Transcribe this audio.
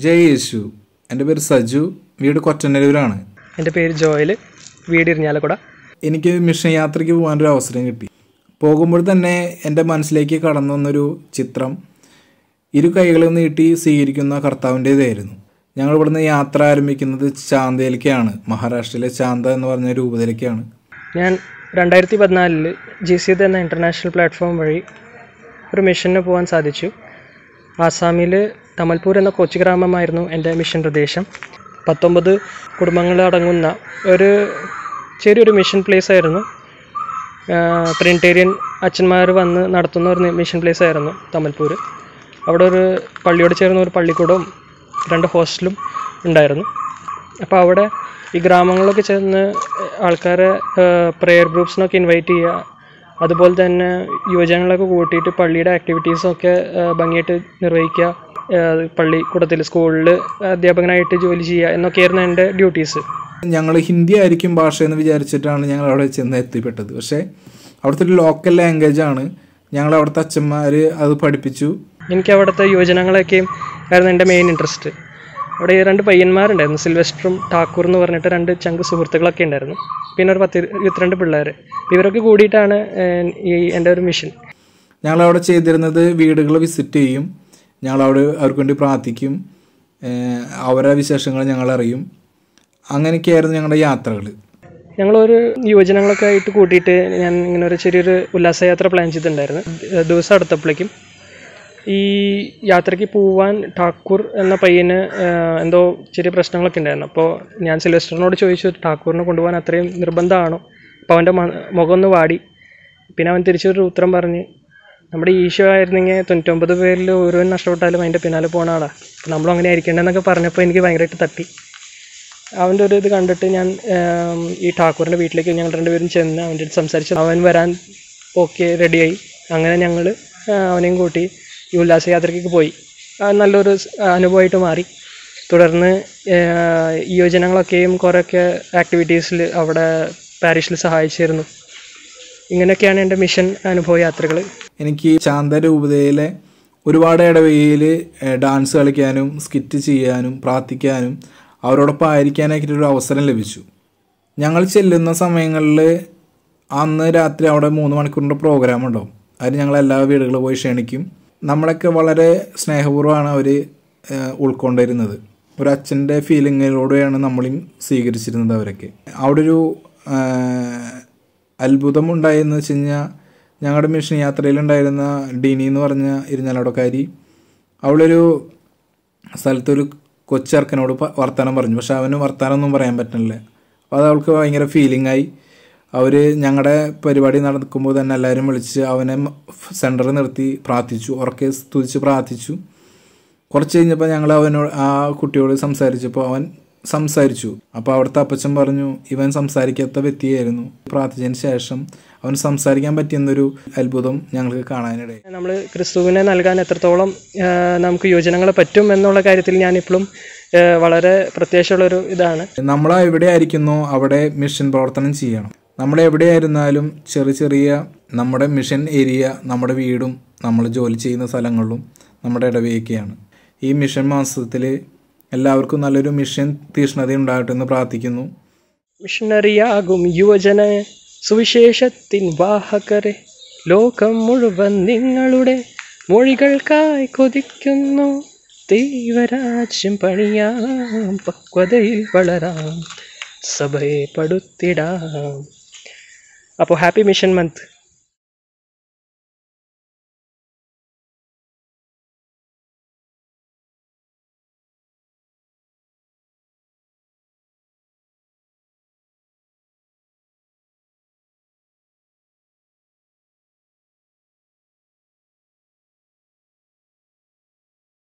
ജയ് യേശു എന്റെ പേര് സജു. വീട് കൊറ്റനല്ലൂരാണ്. എന്റെ പേര് ജോയൽ വീട് ഇരിഞ്ഞാലക്കുട. എനിക്ക് മിഷൻ യാത്രയ്ക്ക് പോകാനൊരു അവസരം കിട്ടി. പോകുമ്പോൾ തന്നെ എന്റെ മനസ്സിലേക്ക് കടന്നു വന്നൊരു ചിത്രം ഇരു കൈകളും നീട്ടി സ്വീകരിക്കുന്ന കർത്താവിന്റേതായിരുന്നു. ഞങ്ങൾ ഇവിടുന്ന് യാത്ര ആരംഭിക്കുന്നത് ചാന്തയിലേക്കാണ്. മഹാരാഷ്ട്രയിലെ ചാന്ത എന്ന് പറഞ്ഞ രൂപതയിലേക്കാണ്. ഞാൻ രണ്ടായിരത്തി പതിനാലിൽ ജി സി എന്ന ഇന്റർനാഷണൽ പ്ലാറ്റ്ഫോം വഴി ഒരു മിഷന് പോകാൻ സാധിച്ചു. ആസാമിൽ തമൽപൂർ എന്ന കൊച്ചു ഗ്രാമമായിരുന്നു എന്റെ മിഷൻ പ്രദേശം. പത്തൊമ്പത് കുടുംബങ്ങൾ അടങ്ങുന്ന ഒരു ചെറിയൊരു മിഷൻ പ്ലേസ് ആയിരുന്നു. പ്രിന്റേറിയൻ അച്ഛന്മാർ വന്ന് നടത്തുന്ന ഒരു മിഷൻ പ്ലേസ് ആയിരുന്നു തമൽപൂർ അവിടെ ഒരു പള്ളിയോട് ചേർന്ന ഒരു പള്ളിക്കൂടവും രണ്ട് ഹോസ്റ്റലും ഉണ്ടായിരുന്നു. അപ്പോൾ അവിടെ ഈ ഗ്രാമങ്ങളിലൊക്കെ ചെന്ന് ആൾക്കാരെ പ്രെയർ ഗ്രൂപ്പ്സിനൊക്കെ ഇൻവൈറ്റ് ചെയ്യുക അതുപോലെ തന്നെ യുവജനങ്ങളൊക്കെ കൂട്ടിയിട്ട് പള്ളിയുടെ ആക്ടിവിറ്റീസൊക്കെ ഭംഗിയായിട്ട് നിർവഹിക്കുക പള്ളിക്കൂടത്തിൽ സ്കൂളിൽ അധ്യാപകനായിട്ട് ജോലി ചെയ്യുക എന്നൊക്കെയായിരുന്നു എന്റെ ഡ്യൂട്ടീസ്. ഞങ്ങൾ ഹിന്ദി ആയിരിക്കും ഭാഷ എന്ന് വിചാരിച്ചിട്ടാണ് ഞങ്ങൾ അവിടെ ചെന്ന് എത്തിപ്പെട്ടത്. പക്ഷേ അവിടുത്തെ ഒരു ലോക്കൽ ലാംഗ്വേജ് ആണ്. ഞങ്ങൾ അവിടുത്തെ അച്ഛന്മാർ അത് പഠിപ്പിച്ചു. എനിക്ക് അവിടുത്തെ യുവജനങ്ങളൊക്കെയും ആയിരുന്നു എന്റെ മെയിൻ ഇൻട്രസ്റ്റ് അവിടെ രണ്ട് പയ്യന്മാരുണ്ടായിരുന്നു സിൽവസ്റ്ററും ടാക്കൂർ എന്ന് പറഞ്ഞിട്ട് രണ്ട് ചങ്ക് സുഹൃത്തുക്കളൊക്കെ ഉണ്ടായിരുന്നു. പിന്നെ ഒരു പത്ത് ഇരുപത്തിരണ്ട് പിള്ളേർ ഇവരൊക്കെ കൂടിയിട്ടാണ് ഈ എന്റെ ഒരു മിഷൻ ഞങ്ങളവിടെ ചെയ്തിരുന്നത് വീടുകൾ വിസിറ്റ് ചെയ്യും. ഞങ്ങൾ അവിടെ അവർക്ക് വേണ്ടി പ്രാർത്ഥിക്കും അവരുടെ വിശേഷങ്ങൾ ഞങ്ങൾ അറിയും അങ്ങനെയൊക്കെയായിരുന്നു ഞങ്ങളുടെ യാത്രകൾ. ഞങ്ങളൊരു യുവജനങ്ങളൊക്കെ ആയിട്ട് കൂട്ടിയിട്ട് ഞാൻ ഇങ്ങനെ ഒരു ചെറിയൊരു ഉല്ലാസയാത്ര പ്ലാൻ ചെയ്തിട്ടുണ്ടായിരുന്നു. ദിവസം അടുത്തപ്പോഴേക്കും ഈ യാത്രയ്ക്ക് പോവാൻ ഠാക്കൂർ എന്ന പയ്യന് എന്തോ ചെറിയ പ്രശ്നങ്ങളൊക്കെ ഉണ്ടായിരുന്നു. അപ്പോൾ ഞാൻ സിൽവസ്റ്ററിനോട് ചോദിച്ചു ഠാക്കൂറിനെ കൊണ്ടുപോകാൻ അത്രയും നിർബന്ധമാണോ? അപ്പോൾ അവന്റെ മുഖം ഒന്ന് വാടി. പിന്നെ അവൻ തിരിച്ചൊരു ഉത്തരം പറഞ്ഞ് നമ്മുടെ ഈശോ ആയിരുന്നെങ്കിൽ തൊണ്ണൂറ്റൊമ്പത് പേരിൽ ഓരോ നഷ്ടപ്പെട്ടാലും അതിന്റെ പിന്നാലെ പോകുന്ന ആളാണ് നമ്മളും അങ്ങനെ ആയിരിക്കേണ്ടതെന്നൊക്കെ പറഞ്ഞപ്പോൾ എനിക്ക് ഭയങ്കരമായിട്ട് തട്ടി. അവന്റെ ഒരു ഇത് കണ്ടിട്ട് ഞാൻ ഈ ഠാക്കൂറിന്റെ വീട്ടിലേക്ക് ഞങ്ങൾ രണ്ടുപേരും ചെന്ന് അവന്റെ അടുത്ത് സംസാരിച്ച്. അവൻ വരാൻ ഓക്കെ റെഡിയായി. അങ്ങനെ ഞങ്ങൾ അവനെയും കൂട്ടി ഈ ഉല്ലാസയാത്രയ്ക്ക് പോയി. നല്ലൊരു അനുഭവമായിട്ട് മാറി. തുടർന്ന് ഈ യോജനകളൊക്കെയും കുറേയൊക്കെ ആക്ടിവിറ്റീസിൽ അവിടെ പാരീഷിൽ സഹായിച്ചിരുന്നു. ഇങ്ങനെയൊക്കെയാണ് എന്റെ മിഷൻ അനുഭവ യാത്രകൾ. എനിക്ക് ശാന്തരൂപതയിലെ ഒരുപാട് ഇടവകയിൽ ഡാൻസ് കളിക്കാനും സ്കിറ്റ് ചെയ്യാനും പ്രാർത്ഥിക്കാനും അവരോടൊപ്പം ആയിരിക്കാനായിട്ടൊരു അവസരം ലഭിച്ചു. ഞങ്ങൾ ചെല്ലുന്ന സമയങ്ങളിൽ അന്ന് രാത്രി അവിടെ മൂന്ന് മണിക്കൂറിന്റെ പ്രോഗ്രാം ഉണ്ടാവും. അതിന് ഞങ്ങൾ എല്ലാ വീടുകളിൽ പോയി ക്ഷണിക്കും. നമ്മളൊക്കെ വളരെ സ്നേഹപൂർവമാണ് അവർ ഉൾക്കൊണ്ടിരുന്നത്. ഒരു അച്ഛന്റെ ഫീലിങ്ങിലൂടെയാണ് നമ്മളും സ്വീകരിച്ചിരുന്നത് അവരൊക്കെ. അവിടെ ഒരു അത്ഭുതം ഉണ്ടായെന്ന് വെച്ച് കഴിഞ്ഞാൽ ഞങ്ങളുടെ മിഷൻ യാത്രയിലുണ്ടായിരുന്ന ഡിനി എന്ന് പറഞ്ഞ ഇരിഞ്ഞാലടക്കാരി അവളൊരു സ്ഥലത്തൊരു കൊച്ചിറക്കനോട് വർത്തമാനം പറഞ്ഞു. പക്ഷെ അവന് വർത്താനമൊന്നും പറയാൻ പറ്റുന്നില്ല അപ്പോൾ അത് അവൾക്ക് ഭയങ്കര ഫീലിംഗ് ആയി. അവർ ഞങ്ങളുടെ പരിപാടി നടക്കുമ്പോൾ തന്നെ എല്ലാവരും വിളിച്ച് അവനെ സെന്ററിൽ നിർത്തി പ്രാർത്ഥിച്ചു. ഉറക്കെ സ്തുതിച്ച് പ്രാർത്ഥിച്ചു. കുറച്ച് കഴിഞ്ഞപ്പോൾ ഞങ്ങൾ അവനോട് ആ കുട്ടിയോട് സംസാരിച്ചപ്പോൾ അവൻ സംസാരിച്ചു. അപ്പോൾ അവിടുത്തെ അപ്പച്ചൻ പറഞ്ഞു ഇവൻ സംസാരിക്കാത്ത വ്യക്തിയായിരുന്നു. പ്രാർത്ഥിച്ചതിന് ശേഷം അവൻ സംസാരിക്കാൻ പറ്റിയെന്നൊരു അത്ഭുതം ഞങ്ങൾക്ക് കാണാനിടയായി. നമ്മൾ ക്രിസ്തുവിനെ നൽകാൻ എത്രത്തോളം നമുക്ക് യോജനകൾ പറ്റും എന്നുള്ള കാര്യത്തിൽ ഞാനിപ്പോഴും വളരെ പ്രത്യാശയുള്ളൊരു ഇതാണ്. നമ്മൾ എവിടെ ആയിരിക്കുന്നോ അവിടെ മിഷൻ പ്രവർത്തനം ചെയ്യണം. നമ്മൾ എവിടെയായിരുന്നാലും ചെറിയ ചെറിയ നമ്മുടെ മിഷൻ ഏരിയ നമ്മുടെ വീടും നമ്മൾ ജോലി ചെയ്യുന്ന സ്ഥലങ്ങളിലും നമ്മുടെ ഇടവേക്കെയാണ് ഈ മിഷൻ മാസത്തിൽ എല്ലാവർക്കും നല്ലൊരു മിഷൻ തീഷ്ണത ഉണ്ടാകട്ടെ എന്ന് പ്രാർത്ഥിക്കുന്നു. മിഷണറിയാകും യുവജന സുവിശേഷത്തിൻ വാഹകരെ. ലോകം മുഴുവൻ നിങ്ങളുടെ മൊഴികൾക്കായി കൊതിക്കുന്നു. ദൈവരാജ്യം പണിയാം പക്വതയിൽ വളരാം സഭയെ പടുത്തിടാം. അപ്പോൾ ഹാപ്പി മിഷൻ മന്ത്.